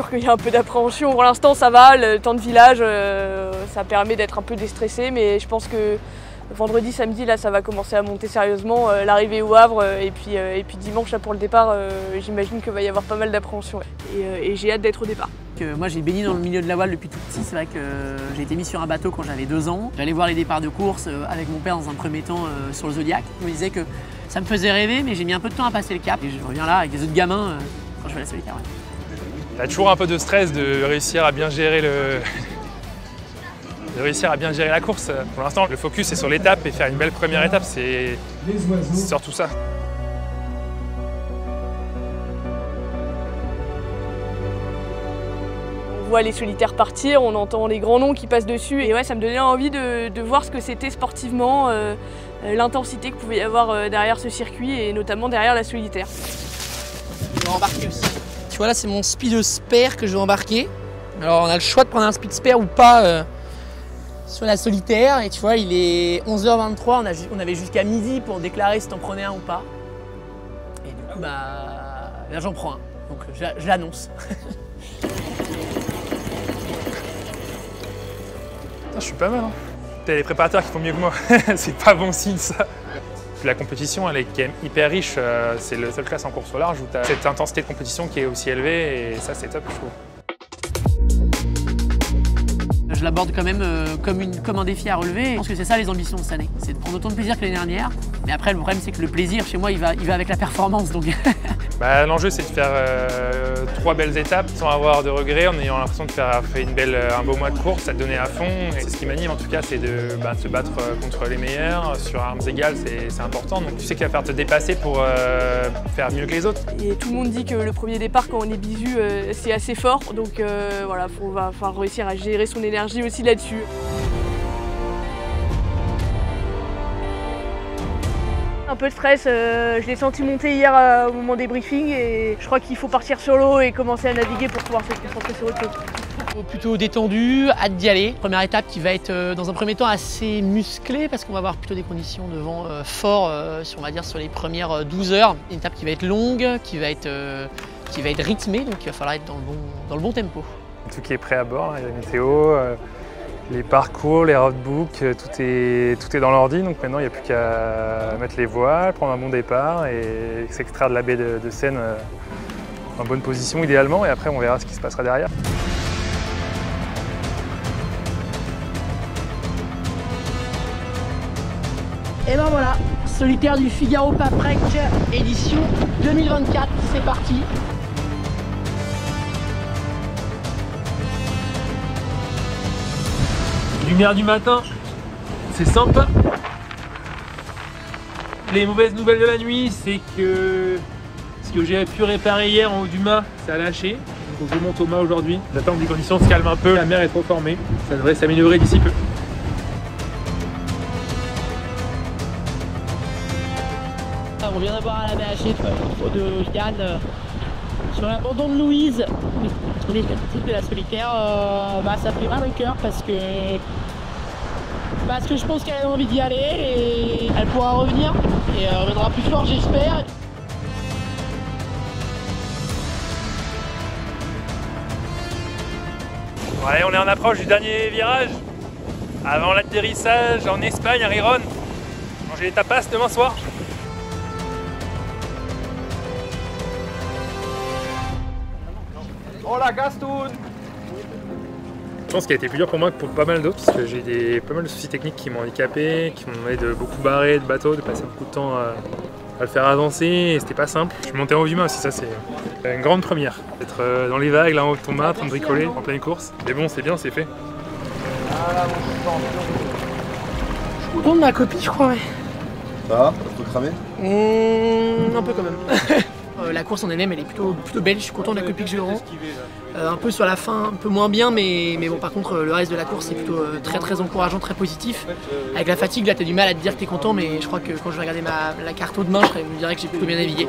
sûr qu'il y a un peu d'appréhension. Pour l'instant, ça va, le temps de village, euh, ça permet d'être un peu déstressé, mais je pense que vendredi, samedi, là, ça va commencer à monter sérieusement. Euh, l'arrivée au Havre euh, et, puis, et puis dimanche, là, pour le départ, j'imagine qu'il va y avoir pas mal d'appréhension. Et, j'ai hâte d'être au départ. moi, j'ai baigné dans le milieu de la voile depuis tout petit. C'est vrai que j'ai été mis sur un bateau quand j'avais deux ans. J'allais voir les départs de course avec mon père dans un premier temps sur le Zodiac. Il me disait que ça me faisait rêver, mais j'ai mis un peu de temps à passer le cap. Et je reviens là avec des autres gamins quand je fais la solitaire. Il y a toujours un peu de stress de réussir à bien gérer le. de réussir à bien gérer la course. Pour l'instant, le focus est sur l'étape et faire une belle première étape, c'est surtout ça. On voit les solitaires partir, on entend les grands noms qui passent dessus et ouais, ça me donnait envie de, voir ce que c'était sportivement, euh, euh, l'intensité que pouvait y avoir euh, derrière ce circuit et notamment derrière la solitaire. Je vais embarquer aussi là, c'est mon speed spare que je vais embarquer. Alors, on a le choix de prendre un speed spare ou pas euh, sur la solitaire. Et tu vois, il est 11h23. On, avait jusqu'à midi pour déclarer si t'en prenais un ou pas. Et du coup, bah, j'en prends un. Donc, je, l'annonce. je suis pas mal. Hein. T'as les préparateurs qui font mieux que moi. c'est pas bon signe, ça. La compétition, elle est quand même hyper riche. Euh, c'est le seul classe en course au large où tu as cette intensité de compétition qui est aussi élevée et ça, c'est top, je trouve. Je l'aborde quand même euh, comme, un défi à relever. Je pense que c'est ça les ambitions de cette année. Prendre autant de plaisir que l'année dernière. Mais après, le problème, c'est que le plaisir, chez moi, il va, il va avec la performance. Donc... bah, L'enjeu, c'est de faire euh, trois belles étapes sans avoir de regrets, en ayant l'impression de faire fait une belle, un beau mois de course, à donner à fond. Et c'est ce qui m'anime, en tout cas, c'est de, bah, se battre euh, contre les meilleurs. Sur armes égales, c'est important. Donc tu sais qu'il va faire te dépasser pour faire mieux que les autres. Et tout le monde dit que le premier départ, quand on est bisu, c'est assez fort. Donc voilà, il va falloir réussir à gérer son énergie aussi là-dessus. Un peu de stress, euh, je l'ai senti monter hier euh, au moment des briefings et je crois qu'il faut partir sur l'eau et commencer à naviguer pour pouvoir se concentrer sur autre chose. Plutôt détendu, hâte d'y aller. Première étape qui va être euh, dans un premier temps assez musclée parce qu'on va avoir plutôt des conditions de vent forts sur, on va dire, sur les premières 12 heures. Une étape qui va être longue, qui va être, qui va être rythmée, donc il va falloir être dans le bon, dans le bon tempo tout qui est prêt à bord, la météo, euh, les parcours, les roadbooks, euh, tout est, tout est dans l'ordi. Donc maintenant, il n'y a plus qu'à mettre les voiles, prendre un bon départ et s'extraire de la baie de, Seine euh, en bonne position idéalement. Et après, on verra ce qui se passera derrière. Et ben voilà, solitaire du Figaro Paprec édition 2024, c'est parti Lumière du matin, c'est sympa. Les mauvaises nouvelles de la nuit, c'est que ce que j'ai pu réparer hier en haut du mât, ça a lâché. Donc je monte au mât aujourd'hui. J'attends que les conditions se calment un peu. La mer est trop formée. Ça devrait s'améliorer d'ici peu. On vient d'avoir à la BHF de Yann euh, sur l'abandon de Louise. Les de la solitaire, euh, bah, ça fait mal au cœur parce que parce que je pense qu'elle a envie d'y aller et elle pourra revenir et euh, reviendra plus fort j'espère. allez, on est en approche du dernier virage avant l'atterrissage en Espagne à Riron. Manger les tapas demain soir. Hola Gaston je pense qu'il a été plus dur pour moi que pour pas mal d'autres parce que j'ai des, pas mal de soucis techniques qui m'ont handicapé, qui m'ont demandé de beaucoup barrer de bateau, de passer beaucoup de temps à, le faire avancer et c'était pas simple. Je suis monté en humain aussi, ça c'est une grande première. D'être euh, dans les vagues, là en haut de ton mât, en train de bricoler en pleine course. Mais bon, c'est bien, c'est fait. Je suis content de ma copie, je crois. Ça va? Un peu cramé mmh, Un peu quand même. Euh, la course en elle-même, elle est plutôt, plutôt belle. Je suis content de la copie que je rends. Euh, un peu sur la fin, un peu moins bien, mais, mais bon, par contre, le reste de la course est plutôt euh, très très encourageant, très positif. Avec la fatigue, là, tu as du mal à te dire que tu es content, mais je crois que quand je vais regarder ma, la carte de main, je me dirais que j'ai plutôt bien navigué.